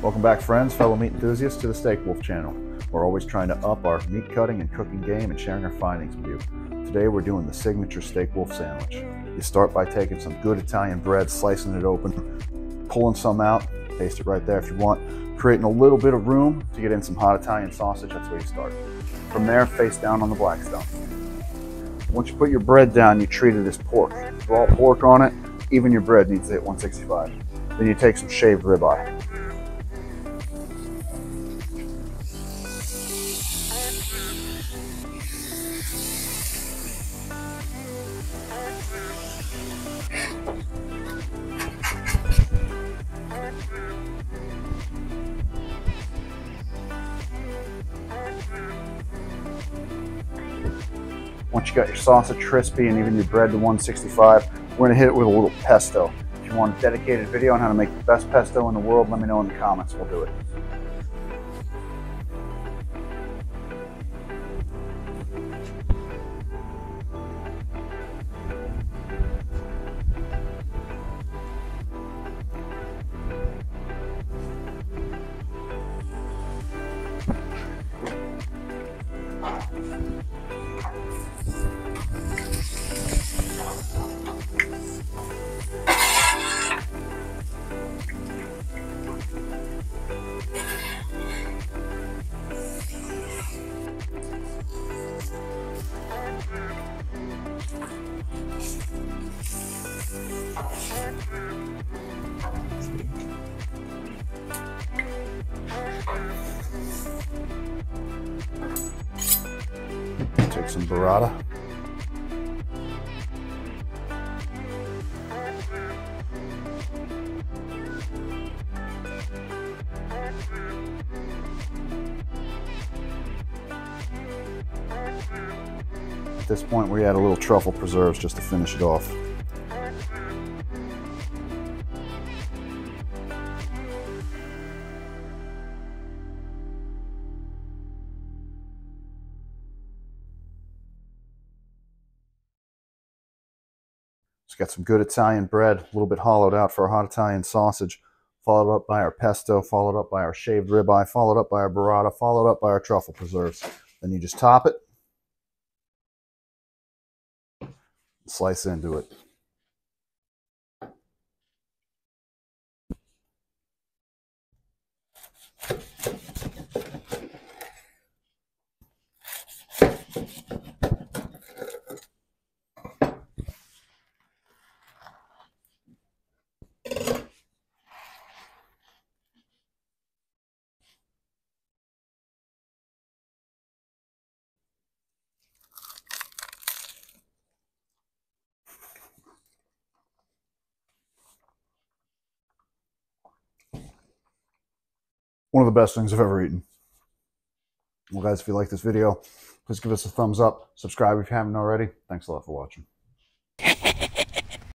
Welcome back, friends, fellow meat enthusiasts, to the Steak Wolf channel. We're always trying to up our meat cutting and cooking game and sharing our findings with you. Today, we're doing the signature Steak Wolf sandwich. You start by taking some good Italian bread, slicing it open, pulling some out, paste it right there if you want, creating a little bit of room to get in some hot Italian sausage. That's where you start. From there, face down on the Blackstone. Once you put your bread down, you treat it as pork. Raw pork on it, even your bread needs to hit 165. Then you take some shaved ribeye. Once you got your sausage crispy and even your bread to 165, we're gonna hit it with a little pesto. If you want a dedicated video on how to make the best pesto in the world, let me know in the comments, we'll do it. Take some burrata. At this point, we add a little truffle preserves just to finish it off. Got some good Italian bread, a little bit hollowed out for a hot Italian sausage, followed up by our pesto, followed up by our shaved ribeye, followed up by our burrata, followed up by our truffle preserves. Then you just top it, slice into it. One of the best things I've ever eaten. Well, guys, if you like this video, please give us a thumbs up. Subscribe if you haven't already. Thanks a lot for watching.